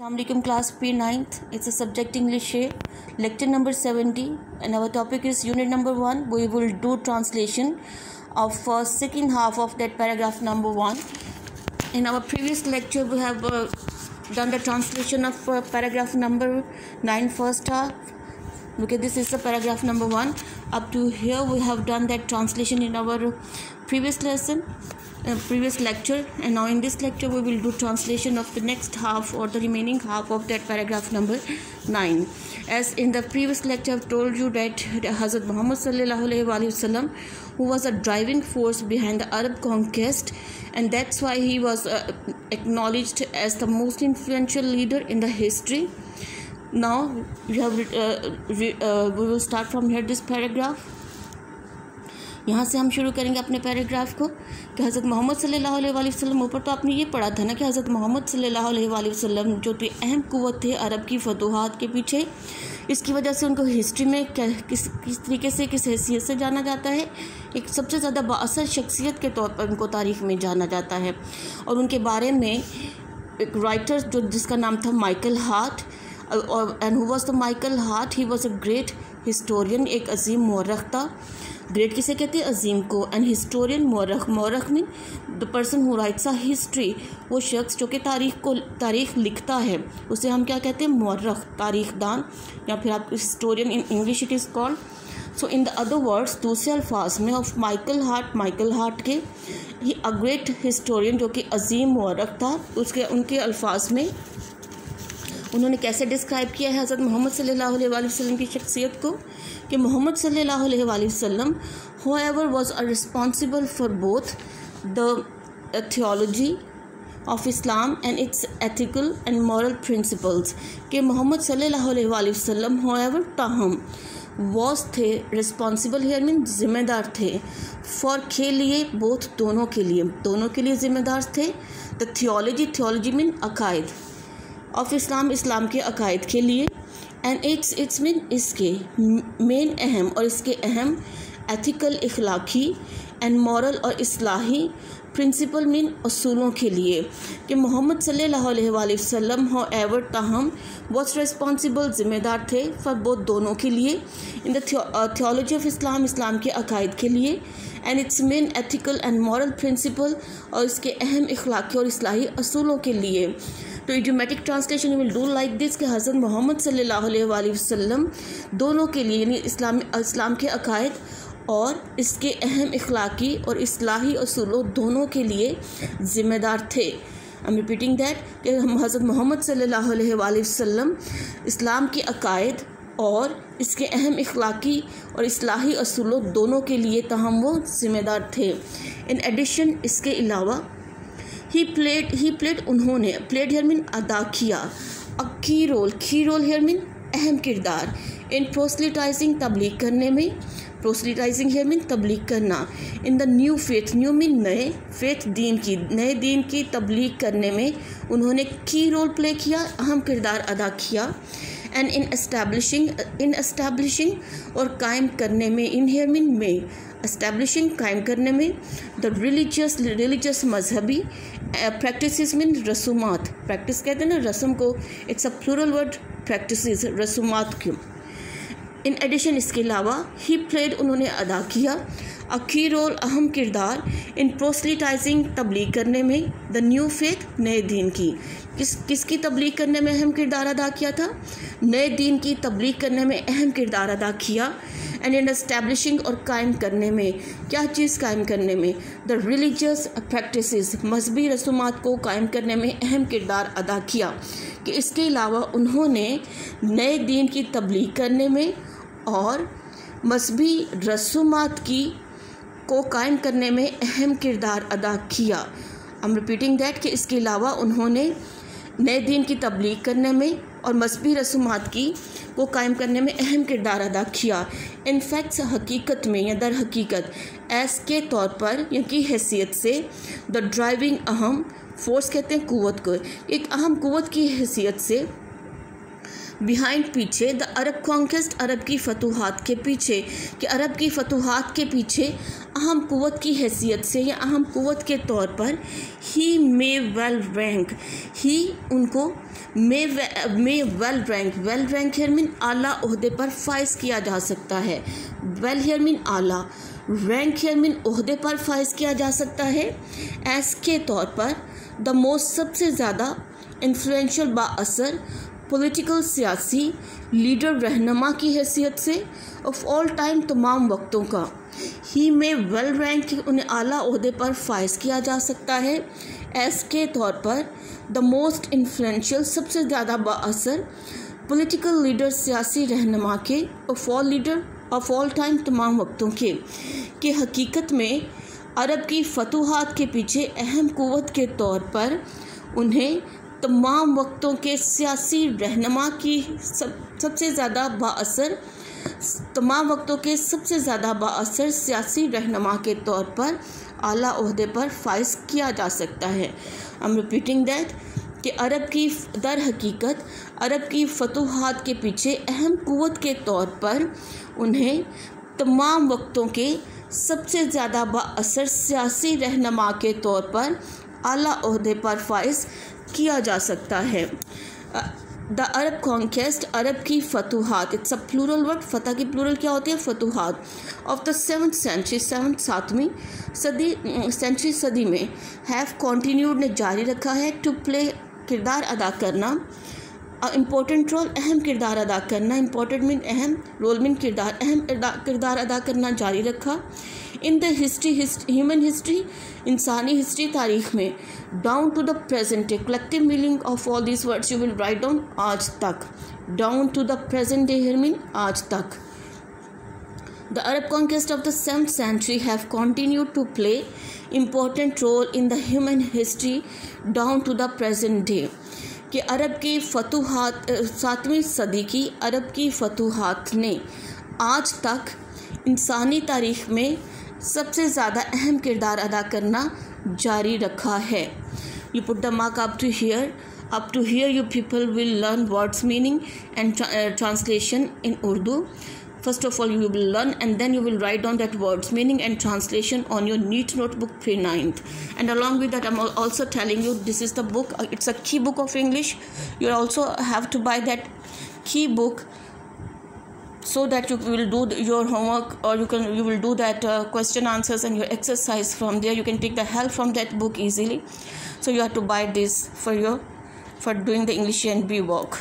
Assalamualaikum class P 9th it's a subject English lecture number 70 and our topic is unit number 1 we will do translation of uh, second half of that paragraph number 1 in our previous lecture we have uh, done the translation of uh, paragraph number 9 first half. Okay this is the paragraph number 1 up to here we have done that translation in our previous lesson uh, previous lecture. And now in this lecture we will do translation of the next half or the remaining half of that paragraph number 9 as in the previous lecture i've told you that hazrat muhammad sallallahu alaihi wasallam who was a driving force behind the arab conquest and that's why he was uh, acknowledged as the most influential leader in the history. Now we have uh, re, uh, we will start from here this paragraph यहाँ से हम शुरू करेंगे अपने paragraph को कि हज़रत मोहम्मद सल्लल्लाहु अलैहि वसल्लम ऊपर तो आपने ये पढ़ा था ना कि हज़रत मोहम्मद सल्लल्लाहु अलैहि वसल्लम जो थे अहम कुत थे अरब की फतूहत के पीछे, इसकी वजह से उनको हिस्ट्री में किस किस तरीके से, किस हैसियत से जाना जाता है, एक सबसे ज़्यादा बासर शख्सियत के तौर पर उनको तारीख में जाना जाता है। और उनके बारे में एक राइटर जो, जिसका नाम था माइकल हार्ट, और and who was the Michael Hart he was a great historian एक अजीम मौरख था। ग्रेट किसे कहते हैं? अजीम को। एंड हिस्टोरियन मौरख। मौरख mean the person who writes a history वो शख्स जो कि तारीख को, तारीख लिखता है, उसे हम क्या कहते हैं? मौरख तारीख दान या फिर आप historian in English it is called so in the other words दूसरे अल्फाज में of Michael Hart Michael Hart के ही अ ग्रेट हिस्टोरियन जो कि अजीम, मौरख था, उसके, उनके अल्फाज में उन्होंने कैसे डिस्क्राइब किया है हज़रत मोहम्मद अलैहि वसल्लम की शख्सियत को? कि मोहम्मद अलैहि वसल्लम however was a responsible for both the theology of Islam and its ethical and moral principles के मोहम्मद अलैहि वसल्लम हो एवर ताहम वॉज़ थे रिस्पॉन्सिबल हेयर मीन जिम्मेदार थे फॉर के लिए बोथ दोनों के लिए, दोनों के लिए ज़िम्मेदार थे। द थियोलॉजी थियोलॉजी मीन अकायद। ऑफ़ इस्लाम इस्लाम के अकायद के लिए एंड इट्स इट्स मीन इसके मेन अहम और इसके अहम एथिकल इखलाकी एंड मॉरल और इसलाही प्रिंसिपल मीन असूलों के लिए कि मोहम्मद सल्लल्लाहु हो एवर ताहम वॉज़ रिस्पॉन्सिबल ज़िम्मेदार थे फॉर बोथ दोनों के लिए in the theology of Islam इस्लाम के अकायद के लिए and its main ethical and moral principle और इसके अहम इखलाकी और इसलाही असूलों के लिए। तो idiomatic translation will do like this कि हज़रत मोहम्मद अलैहि वसल्लम दोनों के लिए, यानी इस्लाम इस्लाम के अकायद और इसके अहम इखलाकी और इसलाही असूलों दोनों के लिए ज़िम्मेदार थे। आई एम रिपीटिंग दैट कि हम हज़रत मोहम्मद अलैहि वसल्लम इस्लाम के अकायद और इसके अहम इखलाकी और इसलाही असूलों दोनों के लिए तहम वो ज़िम्मेदार थे। इन एडिशन इसके अलावा ही प्लेड ही प्लेड उन्होंने, प्लेड हेयर मीन अदा किया। अ की रोल की रोल हेयर मीन अहम किरदार। इन प्रोसलिटाइजिंग तबलीग करने में प्रोसलिटाइजिंग हेयर मीन तबलीग करना। In the new faith, new mean नए फेथ दीन की, नए दीन की तबलीग करने में उन्होंने की रोल प्ले किया, अहम किरदार अदा किया। And in establishing in establishing और कायम करने में इन हेयर में एस्टैब्लिशिंग कायम करने में द रिलीजियस रिलीजियस मजहबी प्रैक्टिस मीन रसूमात प्रैक्टिस कहते हैं ना रस्म को it's a plural word practice रसूमात क्यों? इन एडिशन इसके अलावा ही प्लेड उन्होंने अदा किया अखी रोल अहम किरदार इन प्रोसलिटाइजिंग तबलीग करने में द न्यू फेथ नए दीन की। किस, किसकी तबलीग करने में अहम किरदार अदा किया था? नए दीन की तबलीग करने में अहम किरदार अदा किया एंड इन एस्टैब्लिशिंग और कायम करने में, क्या चीज़ कायम करने में? द रिलीजियस प्रैक्टिस मजहबी रसूमात को कायम करने में अहम किरदार अदा किया कि इसके अलावा उन्होंने नए दीन की तबलीग करने में और मजहबी रसूमात की को कायम करने में अहम किरदार अदा किया। आई एम रिपीटिंग दैट कि इसके अलावा उन्होंने नए दिन की तबलीग करने में और मजहबी रसूमात की, को कायम करने में अहम किरदार अदा किया। इनफैक्ट हकीकत में या दर हकीकत एस के तौर पर या की हैसियत से द ड्राइविंग अहम फोर्स कहते हैं कुत को। एक अहम कुत की हैसियत से बिहाइंड पीछे द अरब कॉन्केस्ट अरब की फतूहत के पीछे, कि अरब की फतूहत के पीछे अहम कुत की हैसियत से या अहम कुत के तौर पर ही मे वेल रैंक ही उनको may may well rank well rank here mean आला अहदे पर फाइज किया जा सकता है. वेल हेयर मीन आला रैंक हेयर मीन अहदे पर फाइज किया जा सकता है. एस के तौर पर द मोस्ट सबसे ज़्यादा इन्फ्लुएंशियल बासर पॉलिटिकल सियासी लीडर रहनमा की हैसियत से ऑफ़ ऑल टाइम तमाम वक्तों का ही में वेल रैंक उन्हें आला अहदे पर फाइज किया जा सकता है एस के तौर पर द मोस्ट इन्फ्लुएंशियल सबसे ज़्यादा बासर पॉलिटिकल लीडर सियासी रहनमा के of all leader of all time तमाम वक्तों के कि हकीकत में अरब की फतूहत के पीछे अहम कुत के तौर पर उन्हें तमाम वक्तों के सियासी रहनमा की सब, सबसे ज़्यादा बासर तमाम वक्तों के सबसे ज़्यादा बासर सियासी रहनमा के तौर पर आला अहदे पर फाइज किया जा सकता है। आई एम रिपीटिंग दैट कि अरब की दर हकीकत, अरब की फतूहत के पीछे अहम क़वत के तौर पर उन्हें तमाम वक्तों के सबसे ज़्यादा बासर सियासी रहनमा के तौर पर आला अहदे पर फाइज किया जा सकता है। द अरब कॉन्केस्ट अरब की फतूहत। इट्स अ प्लूरल वर्ड, फतह की प्लूरल क्या होती है? फतूहत। Of the seven century seventh सातवीं सदी सेंचुरी सदी में हैव कॉन्टीन्यूड ने जारी रखा है। टू प्ले किरदार अदा करना इम्पोर्टेंट रोल अहम किरदार अदा करना इम्पोर्टेंट मीन अहम रोल मीन किरदार, अहम किरदार अदा करना जारी रखा। In the history human history इंसानी हिस्ट्री तारीख में down to the present day collective meaning of all this words you will write down आज तक। Down to the present day here mean आज तक। The Arab conquest of the 7th century have continued to play important role in the human history down to the present day. कि अरब की फतूहत सातवीं सदी की अरब की फतूहत ने आज तक इंसानी तारीख में सबसे ज़्यादा अहम किरदार अदा करना जारी रखा है। You put the mark up to here up to here you people will learn words meaning and translation in Urdu first of all you will learn and then you will write down that words meaning and translation on your neat notebook pre ninth. And along with that i'm also telling you this is the book uh, it's a key book of english. You also have to buy that key book so that you will do your homework or you can you will do that uh, question answers and your exercise from there. You can take the help from that book easily. So you have to buy this for your for doing the english and b work